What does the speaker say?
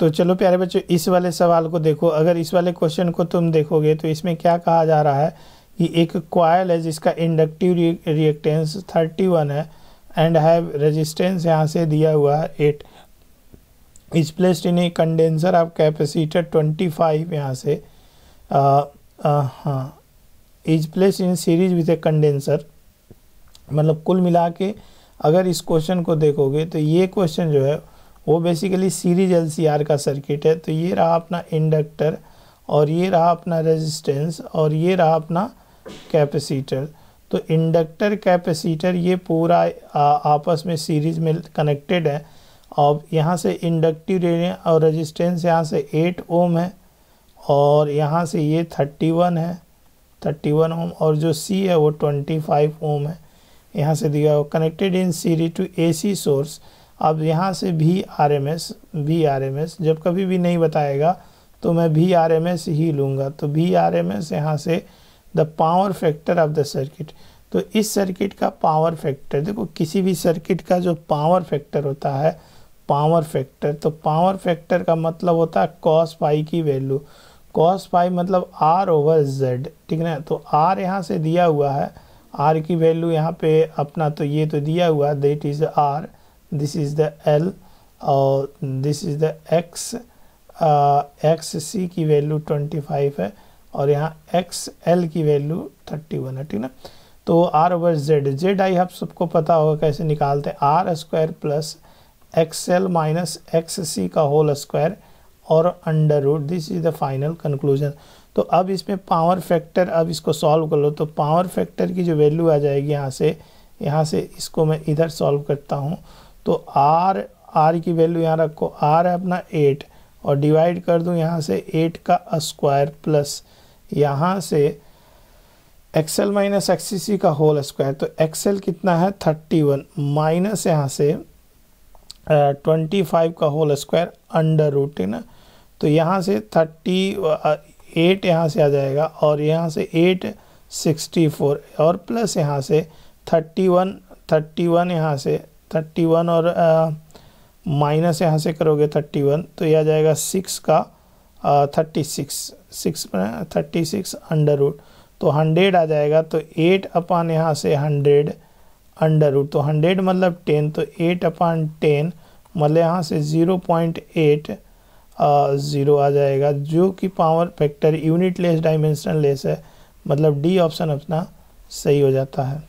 तो चलो प्यारे बच्चों, इस वाले सवाल को देखो। अगर इस वाले क्वेश्चन को तुम देखोगे तो इसमें क्या कहा जा रहा है कि एक क्वाइल है जिसका इंडक्टिव रिएक्टेंस 31 है एंड हैव रेजिस्टेंस यहाँ से दिया हुआ है it is placed in a condenser of capacitor 25 यहाँ से। हाँ। Is place in series with a condenser मतलब कुल मिला के अगर इस क्वेश्चन को देखोगे तो ये क्वेश्चन जो है वो बेसिकली सीरीज़ एल का सर्किट है तो ये रहा अपना इंडक्टर और ये रहा अपना रेजिस्टेंस और ये रहा अपना कैपेसिटर तो इंडक्टर कैपेसिटर ये पूरा आ, आपस में सीरीज़ में कनेक्टेड है। और यहाँ से इंडक्टिव रेडियन और रेजिस्टेंस यहाँ से 8 ओम है और यहाँ से ये 31 है 31 ओम और जो सी है वो 25 ओम है। यहाँ से दिया हुआ connected in series to AC source अब यहाँ से भी आर एम एस भी आर एम एस जब कभी भी नहीं बताएगा तो मैं भी आर एम एस ही लूँगा। तो भी आर एम एस यहाँ से the power factor of the circuit तो इस सर्किट का पावर फैक्टर देखो, किसी भी सर्किट का जो पावर फैक्टर होता है पावर फैक्टर तो पावर फैक्टर का मतलब होता है कॉस पाई की वैल्यू कॉस पाई मतलब आर ओवर जेड ठीक है तो आर यहाँ से दिया हुआ है आर की वैल्यू यहाँ पे अपना तो ये तो दिया हुआ है that is R this is the L और this is the X X C की वैल्यू ट्वेंटी फाइव है, और यहाँ एक्स एल की वैल्यू थर्टी वन है, ठीक ना? तो R over Z Z I आप सबको पता होगा कैसे निकालते हैं। R square plus X L minus X C का होल स्क्वायर और under root this is the final conclusion तो अब इसमें पावर फैक्टर अब इसको सॉल्व कर लो। तो पावर फैक्टर की जो वैल्यू आ जाएगी यहाँ से यहाँ से इसको मैं इधर सॉल्व करता हूँ। तो आर आर की वैल्यू यहाँ रखो। आर है अपना एट और डिवाइड कर दूँ यहाँ से एट का स्क्वायर प्लस यहाँ से X L minus X C का होल स्क्वायर तो एक्सएल कितना है? थर्टी वन माइनस यहाँ से ट्वेंटी फाइव का होल स्क्वायर अंडर रूट है ना? तो यहाँ से थर्टी एट यहाँ से आ जाएगा और यहाँ से एट सिक्सटी फोर और प्लस यहाँ से थर्टी वन थर्टी वन यहाँ से थर्टी वन और माइनस यहाँ से करोगे थर्टी वन तो यह आ जाएगा सिक्स का thirty six six thirty six under root तो हंड्रेड आ जाएगा तो एट अपान यहाँ से हंड्रेड अंडर रूट तो हंड्रेड मतलब टेन तो एट अपान टेन मतलब यहाँ से ज़ीरो पॉइंट एट ज़ीरो आ जाएगा, जो कि power factor unitless dimensionless है मतलब डी ऑप्शन अपना सही हो जाता है।